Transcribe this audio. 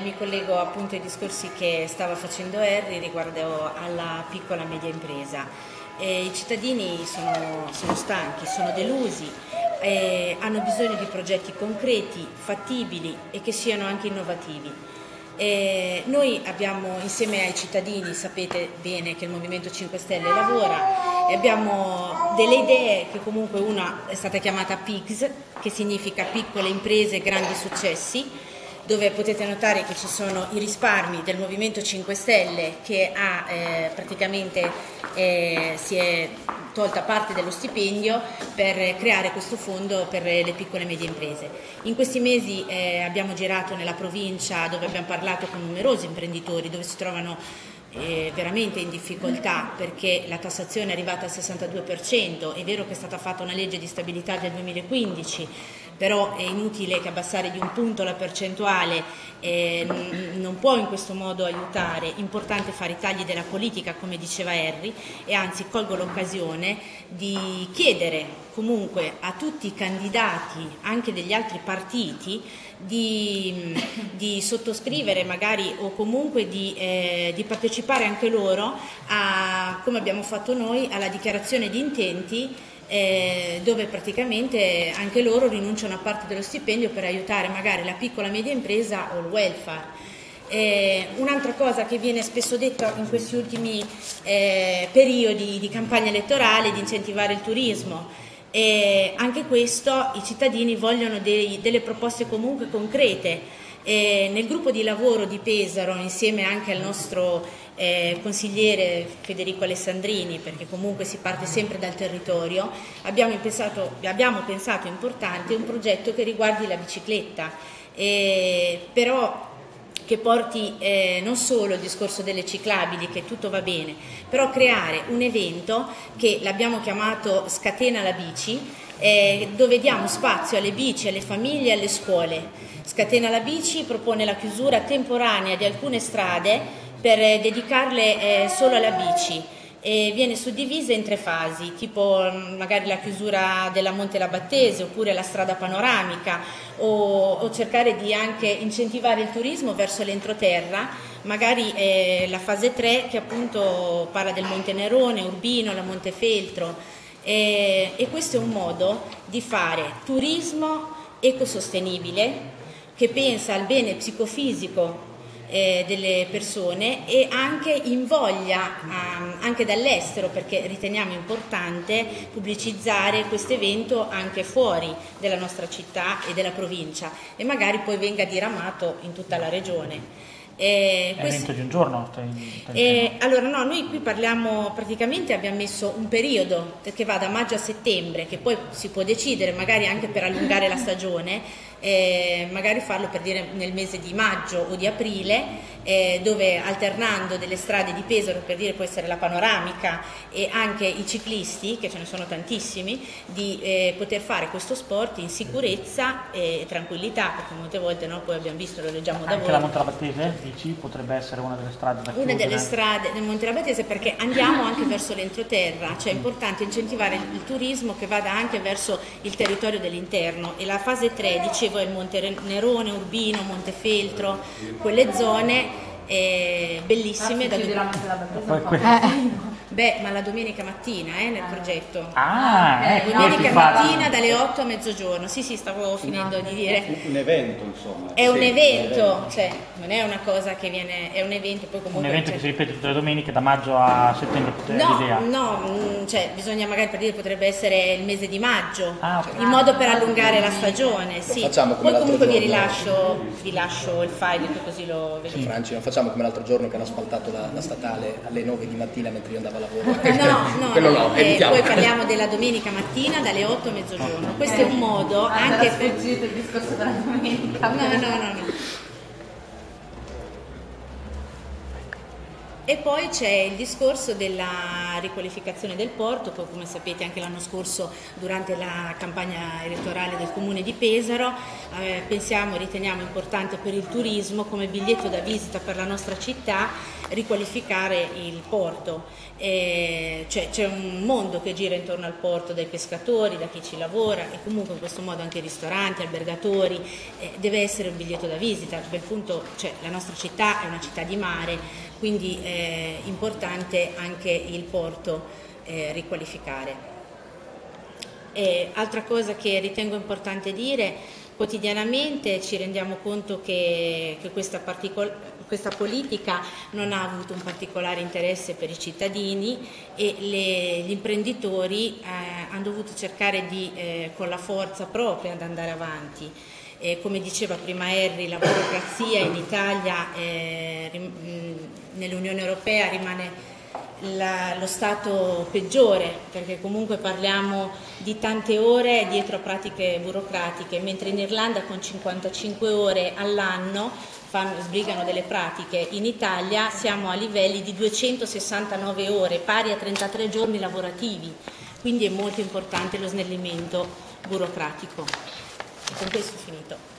mi collego appunto ai discorsi che stava facendo Harry riguardo alla piccola e media impresa. Eh, I cittadini sono, sono, stanchi, sono delusi, eh, hanno bisogno di progetti concreti, fattibili e che siano anche innovativi. Eh, noi abbiamo insieme ai cittadini, sapete bene che il Movimento 5 Stelle lavora, e abbiamo delle idee che comunque una è stata chiamata PIGS, che significa piccole imprese, grandi successi, dove potete notare che ci sono i risparmi del Movimento 5 Stelle che ha eh, praticamente eh, si è tolta parte dello stipendio per creare questo fondo per le piccole e medie imprese. In questi mesi eh, abbiamo girato nella provincia dove abbiamo parlato con numerosi imprenditori dove si trovano eh, veramente in difficoltà perché la tassazione è arrivata al 62%, è vero che è stata fatta una legge di stabilità del 2015 però è inutile che abbassare di un punto la percentuale eh, non può in questo modo aiutare, importante fare i tagli della politica come diceva Harry e anzi colgo l'occasione di chiedere comunque a tutti i candidati anche degli altri partiti di, di sottoscrivere magari o comunque di, eh, di partecipare anche loro a, come abbiamo fatto noi, alla dichiarazione di intenti eh, dove praticamente anche loro rinunciano a parte dello stipendio per aiutare magari la piccola e media impresa o il welfare. Eh, un'altra cosa che viene spesso detta in questi ultimi eh, periodi di campagna elettorale è di incentivare il turismo. E anche questo i cittadini vogliono dei, delle proposte comunque concrete. E nel gruppo di lavoro di Pesaro, insieme anche al nostro eh, consigliere Federico Alessandrini, perché comunque si parte sempre dal territorio, abbiamo pensato, abbiamo pensato importante un progetto che riguardi la bicicletta, eh, però che porti eh, non solo il discorso delle ciclabili, che tutto va bene, però creare un evento che l'abbiamo chiamato Scatena la bici, eh, dove diamo spazio alle bici, alle famiglie e alle scuole. Scatena la bici propone la chiusura temporanea di alcune strade per dedicarle eh, solo alla bici e viene suddivisa in tre fasi, tipo mm, magari la chiusura della Monte Labattese oppure la strada panoramica o, o cercare di anche incentivare il turismo verso l'entroterra, magari eh, la fase 3 che appunto parla del Monte Nerone, Urbino, la Montefeltro e, e questo è un modo di fare turismo ecosostenibile che pensa al bene psicofisico eh, delle persone e anche in voglia um, anche dall'estero perché riteniamo importante pubblicizzare questo evento anche fuori della nostra città e della provincia e magari poi venga diramato in tutta la regione. Eh, questo... di un giorno? Eh, allora no, noi qui parliamo praticamente abbiamo messo un periodo che va da maggio a settembre, che poi si può decidere magari anche per allungare la stagione, eh, magari farlo per dire nel mese di maggio o di aprile, eh, dove alternando delle strade di Pesaro, per dire può essere la panoramica e anche i ciclisti, che ce ne sono tantissimi, di eh, poter fare questo sport in sicurezza e tranquillità, perché molte volte no, poi abbiamo visto, lo leggiamo da anche voi. Anche la Montelabattese, dici, potrebbe essere una delle strade da Una delle strade del Montelabattese perché andiamo anche verso l'entroterra, cioè è importante incentivare il turismo che vada anche verso il territorio dell'interno. E la fase 3, dicevo, è il Monte Nerone, Urbino, Montefeltro, quelle zone eh, bellissime. Da dove... Beh, ma la domenica mattina eh, nel progetto. Ah, eh, ecco, domenica mattina dalle 8 a mezzogiorno. Sì, sì, stavo finendo di dire. Un evento, insomma. È un, evento, un evento, cioè non è una cosa che viene, è un evento poi comunque. Un evento che si ripete tutte le domeniche da maggio a settembre, no, l'idea. No, mm, cioè bisogna magari per dire potrebbe essere il mese di maggio, ah, okay. in modo per allungare la stagione, sì. Poi comunque vi rilascio, vi lascio il file così lo vedete. Sì. Franci, non facciamo come l'altro giorno che hanno asfaltato la, la statale alle 9 di mattina mentre io andavo a lavoro. No, no, no, eh, poi parliamo della domenica mattina dalle 8 a mezzogiorno. Questo è un modo ah, anche per... il discorso della domenica. No, no, no, no. E poi c'è il discorso della riqualificazione del porto, come sapete anche l'anno scorso durante la campagna elettorale del comune di Pesaro eh, pensiamo e riteniamo importante per il turismo come biglietto da visita per la nostra città riqualificare il porto. Eh, c'è un mondo che gira intorno al porto dai pescatori, da chi ci lavora e comunque in questo modo anche ristoranti, albergatori, eh, deve essere un biglietto da visita, per punto cioè, la nostra città è una città di mare quindi è importante anche il porto eh, riqualificare. E altra cosa che ritengo importante dire, quotidianamente ci rendiamo conto che, che questa, questa, politica non ha avuto un particolare interesse per i cittadini e le, gli imprenditori eh, hanno dovuto cercare di, eh, con la forza propria ad andare avanti. Eh, come diceva prima Harry, la burocrazia in Italia, eh, nell'Unione Europea rimane la, lo stato peggiore, perché comunque parliamo di tante ore dietro a pratiche burocratiche, mentre in Irlanda con 55 ore all'anno fanno, sbrigano delle pratiche, in Italia siamo a livelli di 269 ore, pari a 33 giorni lavorativi, quindi è molto importante lo snellimento burocratico. Con questo ho finito.